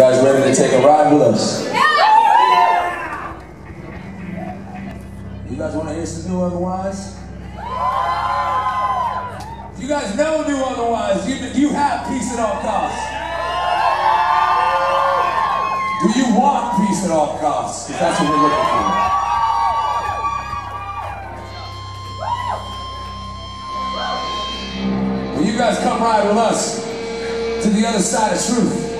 guys ready to take a ride with us? You guys want to hear some new otherwise? You guys know new otherwise. You, you have peace at all costs. Do you want peace at all costs? Because that's what we're looking for. Will you guys come ride with us to the other side of truth?